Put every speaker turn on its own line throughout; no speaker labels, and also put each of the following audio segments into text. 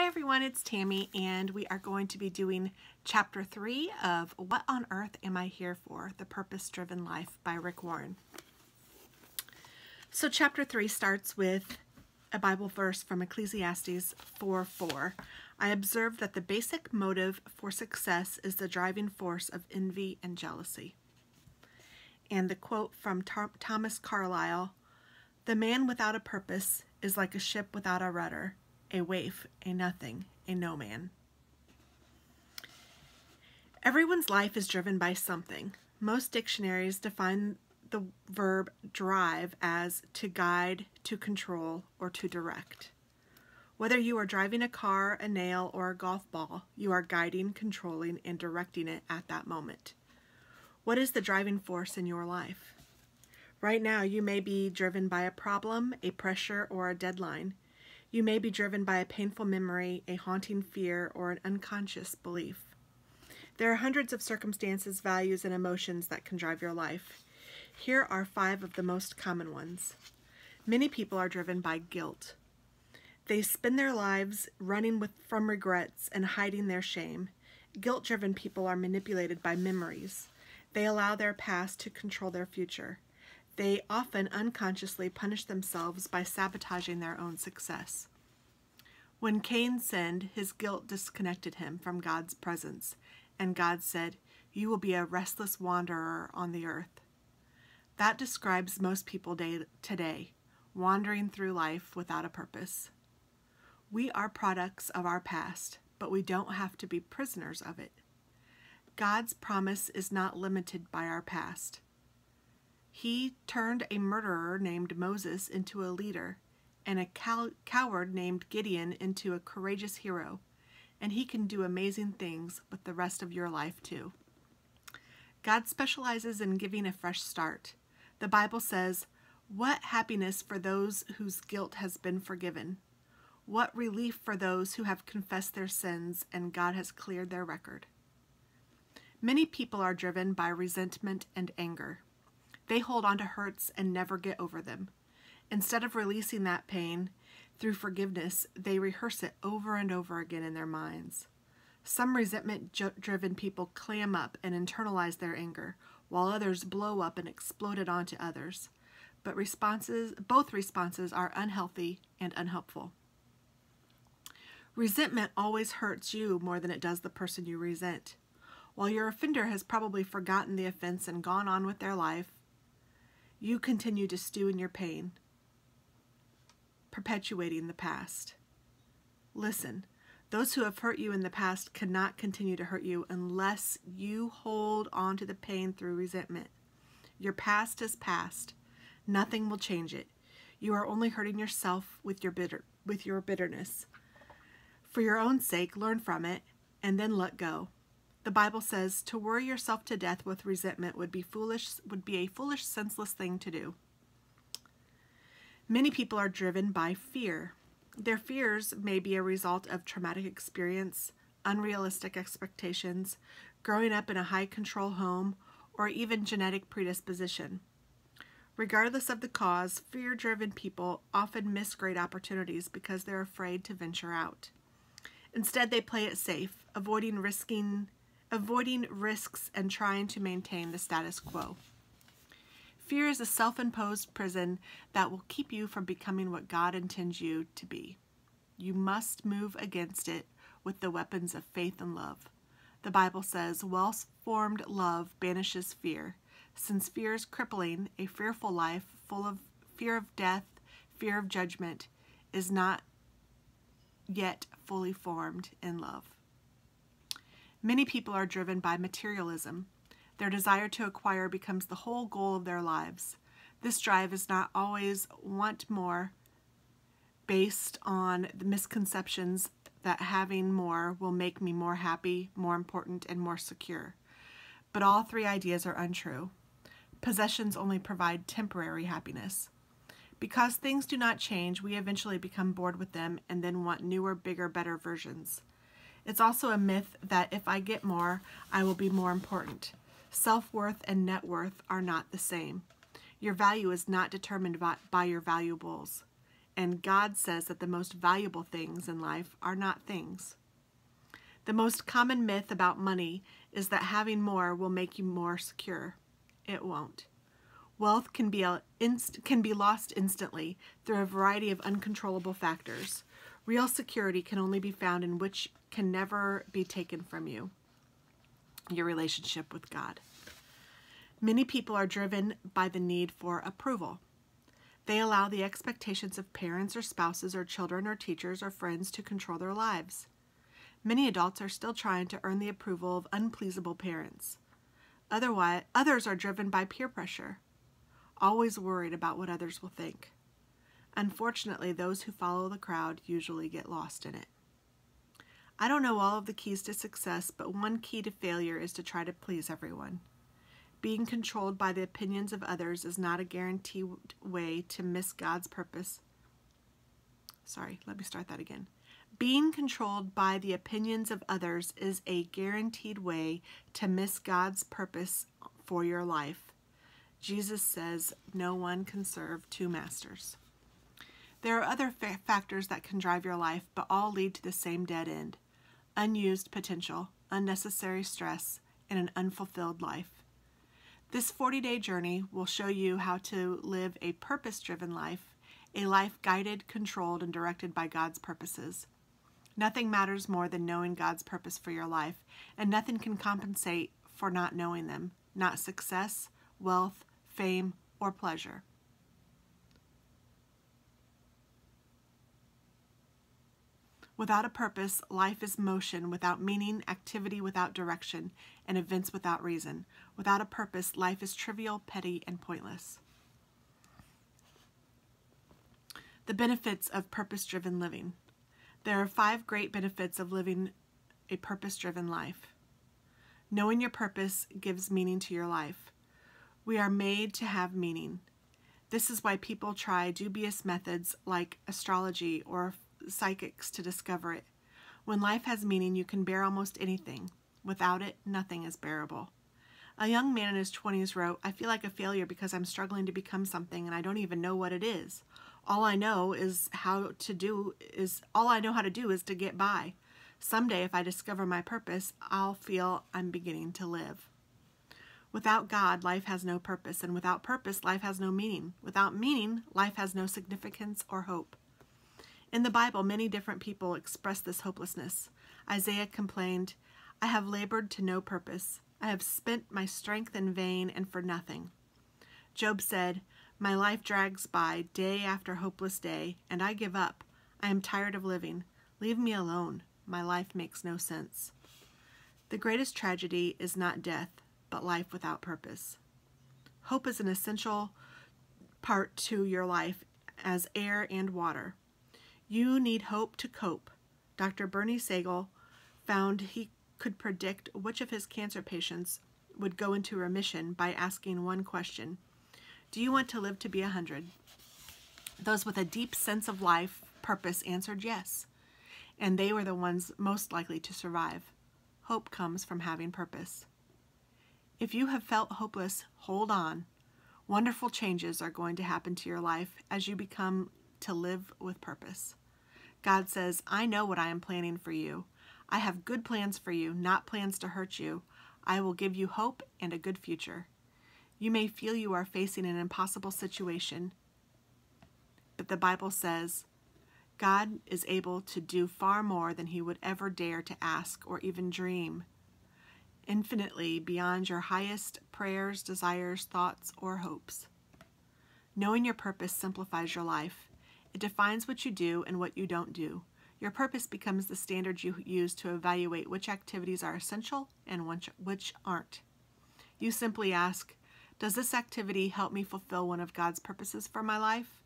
Hi everyone, it's Tammy and we are going to be doing chapter 3 of What on Earth Am I Here For? The Purpose Driven Life by Rick Warren. So chapter 3 starts with a Bible verse from Ecclesiastes 4 4. I observe that the basic motive for success is the driving force of envy and jealousy. And the quote from Thomas Carlyle The man without a purpose is like a ship without a rudder a waif, a nothing, a no man. Everyone's life is driven by something. Most dictionaries define the verb drive as to guide, to control, or to direct. Whether you are driving a car, a nail, or a golf ball, you are guiding, controlling, and directing it at that moment. What is the driving force in your life? Right now, you may be driven by a problem, a pressure, or a deadline. You may be driven by a painful memory, a haunting fear, or an unconscious belief. There are hundreds of circumstances, values, and emotions that can drive your life. Here are five of the most common ones. Many people are driven by guilt. They spend their lives running with, from regrets and hiding their shame. Guilt driven people are manipulated by memories. They allow their past to control their future. They often unconsciously punish themselves by sabotaging their own success. When Cain sinned, his guilt disconnected him from God's presence, and God said, You will be a restless wanderer on the earth. That describes most people day, today, wandering through life without a purpose. We are products of our past, but we don't have to be prisoners of it. God's promise is not limited by our past. He turned a murderer named Moses into a leader, and a cow coward named Gideon into a courageous hero, and he can do amazing things with the rest of your life too. God specializes in giving a fresh start. The Bible says, What happiness for those whose guilt has been forgiven. What relief for those who have confessed their sins and God has cleared their record. Many people are driven by resentment and anger. They hold on to hurts and never get over them. Instead of releasing that pain through forgiveness, they rehearse it over and over again in their minds. Some resentment driven people clam up and internalize their anger, while others blow up and explode it onto others. But responses, both responses are unhealthy and unhelpful. Resentment always hurts you more than it does the person you resent. While your offender has probably forgotten the offense and gone on with their life, you continue to stew in your pain, perpetuating the past. Listen, those who have hurt you in the past cannot continue to hurt you unless you hold on to the pain through resentment. Your past is past. Nothing will change it. You are only hurting yourself with your bitter with your bitterness. For your own sake, learn from it and then let go. The Bible says to worry yourself to death with resentment would be foolish would be a foolish senseless thing to do. Many people are driven by fear. Their fears may be a result of traumatic experience, unrealistic expectations, growing up in a high control home, or even genetic predisposition. Regardless of the cause, fear driven people often miss great opportunities because they're afraid to venture out. Instead, they play it safe, avoiding risking avoiding risks and trying to maintain the status quo. Fear is a self-imposed prison that will keep you from becoming what God intends you to be. You must move against it with the weapons of faith and love. The Bible says, well-formed love banishes fear. Since fear is crippling, a fearful life full of fear of death, fear of judgment, is not yet fully formed in love. Many people are driven by materialism. Their desire to acquire becomes the whole goal of their lives. This drive is not always want more based on the misconceptions that having more will make me more happy, more important, and more secure. But all three ideas are untrue. Possessions only provide temporary happiness. Because things do not change, we eventually become bored with them and then want newer, bigger, better versions. It's also a myth that if I get more, I will be more important. Self-worth and net worth are not the same. Your value is not determined by, by your valuables. and God says that the most valuable things in life are not things. The most common myth about money is that having more will make you more secure. It won't. Wealth can be, can be lost instantly through a variety of uncontrollable factors. Real security can only be found in which can never be taken from you your relationship with God. Many people are driven by the need for approval. They allow the expectations of parents or spouses or children or teachers or friends to control their lives. Many adults are still trying to earn the approval of unpleasable parents. Otherwise, others are driven by peer pressure, always worried about what others will think. Unfortunately, those who follow the crowd usually get lost in it. I don't know all of the keys to success, but one key to failure is to try to please everyone. Being controlled by the opinions of others is not a guaranteed way to miss God's purpose. Sorry, let me start that again. Being controlled by the opinions of others is a guaranteed way to miss God's purpose for your life. Jesus says no one can serve two masters. There are other fa- factors that can drive your life, but all lead to the same dead end unused potential, unnecessary stress, and an unfulfilled life. This 40 day journey will show you how to live a purpose driven life, a life guided, controlled, and directed by God's purposes. Nothing matters more than knowing God's purpose for your life, and nothing can compensate for not knowing them, not success, wealth, fame, or pleasure. Without a purpose, life is motion without meaning, activity without direction, and events without reason. Without a purpose, life is trivial, petty, and pointless. The benefits of purpose driven living. There are five great benefits of living a purpose driven life. Knowing your purpose gives meaning to your life. We are made to have meaning. This is why people try dubious methods like astrology or psychics to discover it. When life has meaning, you can bear almost anything. Without it, nothing is bearable. A young man in his 20s wrote, I feel like a failure because I'm struggling to become something and I don't even know what it is all I know is how to do is all I know how to do is to get by. Someday if I discover my purpose, I'll feel I'm beginning to live. Without God, life has no purpose, and without purpose, life has no meaning. Without meaning, life has no significance or hope. In the Bible, many different people express this hopelessness. Isaiah complained, I have labored to no purpose. I have spent my strength in vain and for nothing. Job said, my life drags by day after hopeless day, and I give up. I am tired of living. Leave me alone. My life makes no sense. The greatest tragedy is not death, but life without purpose. Hope is an essential part to your life as air and water. You need hope to cope. Dr. Bernie Siegel found he could predict which of his cancer patients would go into remission by asking one question do you want to live to be a hundred? Those with a deep sense of life purpose answered yes, and they were the ones most likely to survive. Hope comes from having purpose. If you have felt hopeless, hold on. Wonderful changes are going to happen to your life as you become to live with purpose. God says, I know what I am planning for you. I have good plans for you, not plans to hurt you. I will give you hope and a good future. You may feel you are facing an impossible situation, but the Bible says God is able to do far more than he would ever dare to ask or even dream, infinitely beyond your highest prayers, desires, thoughts, or hopes. Knowing your purpose simplifies your life. It defines what you do and what you don't do. Your purpose becomes the standard you use to evaluate which activities are essential and which, which aren't. You simply ask, does this activity help me fulfill one of God's purposes for my life?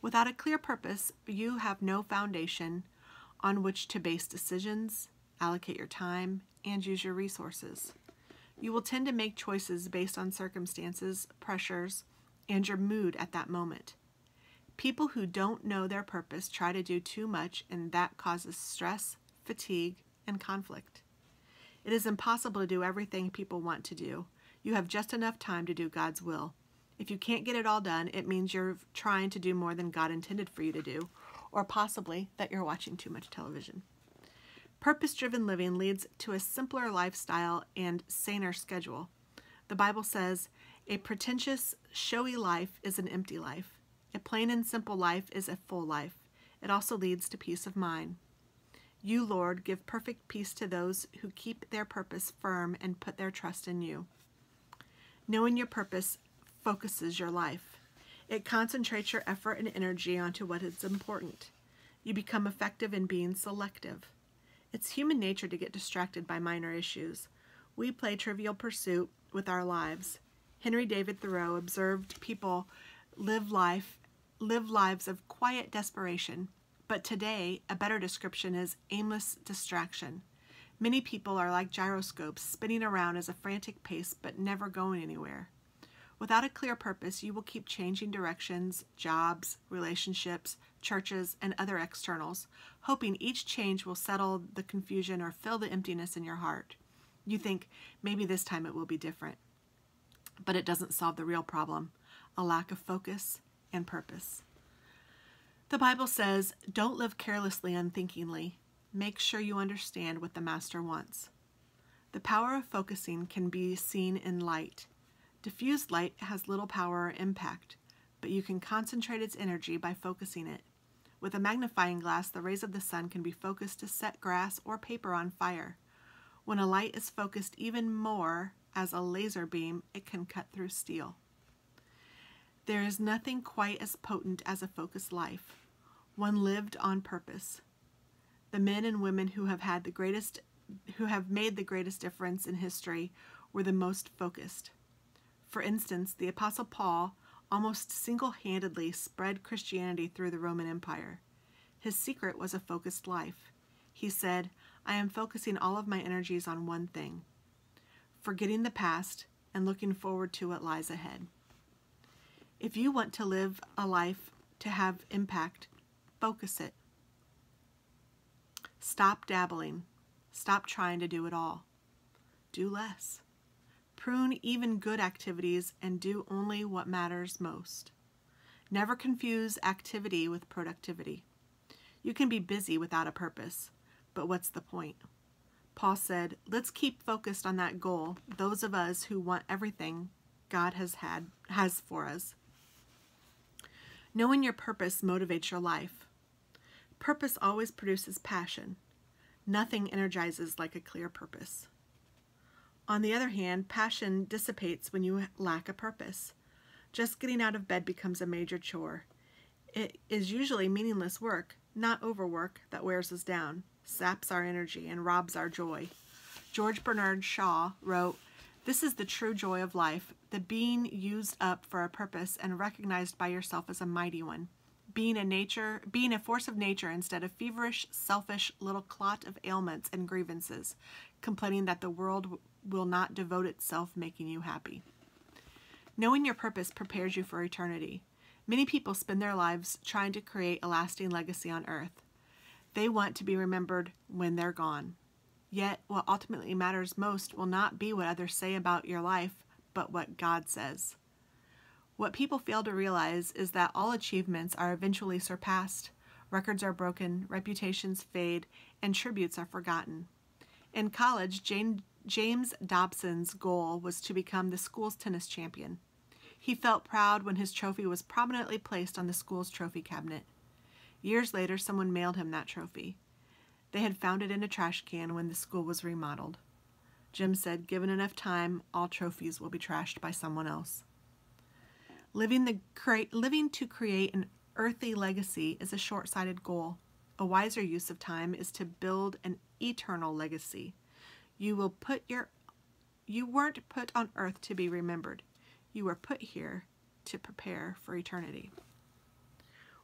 Without a clear purpose, you have no foundation on which to base decisions, allocate your time, and use your resources. You will tend to make choices based on circumstances, pressures, and your mood at that moment. People who don't know their purpose try to do too much, and that causes stress, fatigue, and conflict. It is impossible to do everything people want to do, you have just enough time to do God's will. If you can't get it all done, it means you're trying to do more than God intended for you to do, or possibly that you're watching too much television. Purpose driven living leads to a simpler lifestyle and saner schedule. The Bible says, A pretentious, showy life is an empty life. A plain and simple life is a full life. It also leads to peace of mind. You, Lord, give perfect peace to those who keep their purpose firm and put their trust in you. Knowing your purpose focuses your life. It concentrates your effort and energy onto what is important. You become effective in being selective. It's human nature to get distracted by minor issues. We play trivial pursuit with our lives. Henry David Thoreau observed people live life live lives of quiet desperation, but today a better description is aimless distraction. Many people are like gyroscopes spinning around at a frantic pace but never going anywhere. Without a clear purpose, you will keep changing directions, jobs, relationships, churches, and other externals, hoping each change will settle the confusion or fill the emptiness in your heart. You think, maybe this time it will be different. But it doesn't solve the real problem a lack of focus and purpose. The Bible says, Don't live carelessly, unthinkingly. Make sure you understand what the Master wants. The power of focusing can be seen in light. Diffused light has little power or impact, but you can concentrate its energy by focusing it. With a magnifying glass, the rays of the sun can be focused to set grass or paper on fire. When a light is focused even more as a laser beam, it can cut through steel. There is nothing quite as potent as a focused life, one lived on purpose. The men and women who have had the greatest who have made the greatest difference in history were the most focused. For instance, the Apostle Paul almost single handedly spread Christianity through the Roman Empire. His secret was a focused life. He said, I am focusing all of my energies on one thing forgetting the past and looking forward to what lies ahead. If you want to live a life to have impact, focus it. Stop dabbling. Stop trying to do it all. Do less. Prune even good activities and do only what matters most. Never confuse activity with productivity. You can be busy without a purpose, but what's the point? Paul said, let's keep focused on that goal, those of us who want everything God has had has for us. Knowing your purpose motivates your life. Purpose always produces passion. Nothing energizes like a clear purpose. On the other hand, passion dissipates when you lack a purpose. Just getting out of bed becomes a major chore. It is usually meaningless work, not overwork, that wears us down, saps our energy, and robs our joy. George Bernard Shaw wrote, This is the true joy of life, the being used up for a purpose and recognized by yourself as a mighty one. Being a nature, being a force of nature instead of feverish, selfish little clot of ailments and grievances, complaining that the world will not devote itself making you happy. Knowing your purpose prepares you for eternity. Many people spend their lives trying to create a lasting legacy on earth. They want to be remembered when they're gone. Yet, what ultimately matters most will not be what others say about your life, but what God says. What people fail to realize is that all achievements are eventually surpassed, records are broken, reputations fade, and tributes are forgotten. In college, Jane, James Dobson's goal was to become the school's tennis champion. He felt proud when his trophy was prominently placed on the school's trophy cabinet. Years later, someone mailed him that trophy. They had found it in a trash can when the school was remodeled. Jim said, given enough time, all trophies will be trashed by someone else. Living, the, living to create an earthly legacy is a short sighted goal. A wiser use of time is to build an eternal legacy. You will put your you weren't put on earth to be remembered. You were put here to prepare for eternity.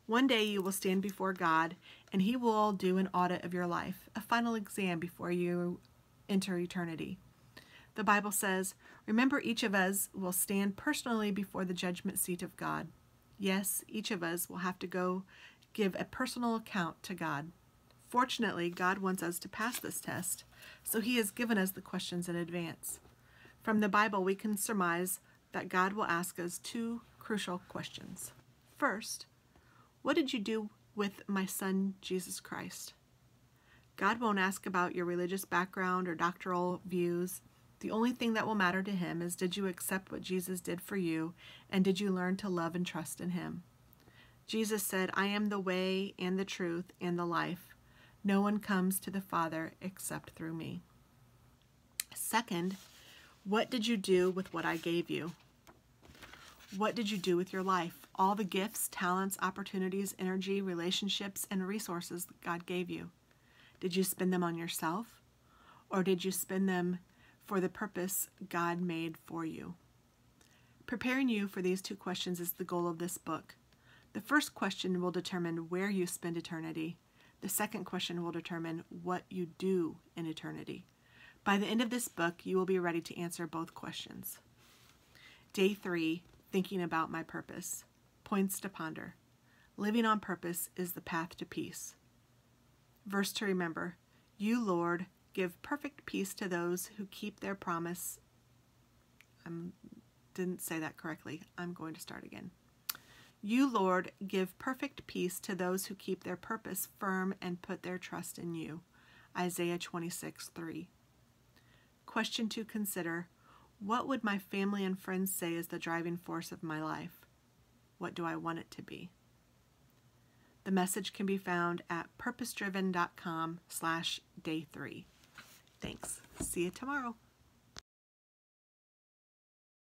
One day you will stand before God and he will do an audit of your life, a final exam before you enter eternity. The Bible says, Remember, each of us will stand personally before the judgment seat of God. Yes, each of us will have to go give a personal account to God. Fortunately, God wants us to pass this test, so He has given us the questions in advance. From the Bible, we can surmise that God will ask us two crucial questions. First, what did you do with my son, Jesus Christ? God won't ask about your religious background or doctoral views. The only thing that will matter to him is did you accept what Jesus did for you and did you learn to love and trust in him? Jesus said, I am the way and the truth and the life. No one comes to the Father except through me. Second, what did you do with what I gave you? What did you do with your life? All the gifts, talents, opportunities, energy, relationships, and resources God gave you. Did you spend them on yourself? Or did you spend them for the purpose God made for you? Preparing you for these two questions is the goal of this book. The first question will determine where you spend eternity. The second question will determine what you do in eternity. By the end of this book, you will be ready to answer both questions. Day three Thinking about my purpose. Points to ponder. Living on purpose is the path to peace. Verse to remember You, Lord, give perfect peace to those who keep their promise. I didn't say that correctly. I'm going to start again. You, Lord, give perfect peace to those who keep their purpose firm and put their trust in you. Isaiah 26 3. Question to consider What would my family and friends say is the driving force of my life? What do I want it to be? The message can be found at purposedriven.com slash day three. Thanks. See you tomorrow.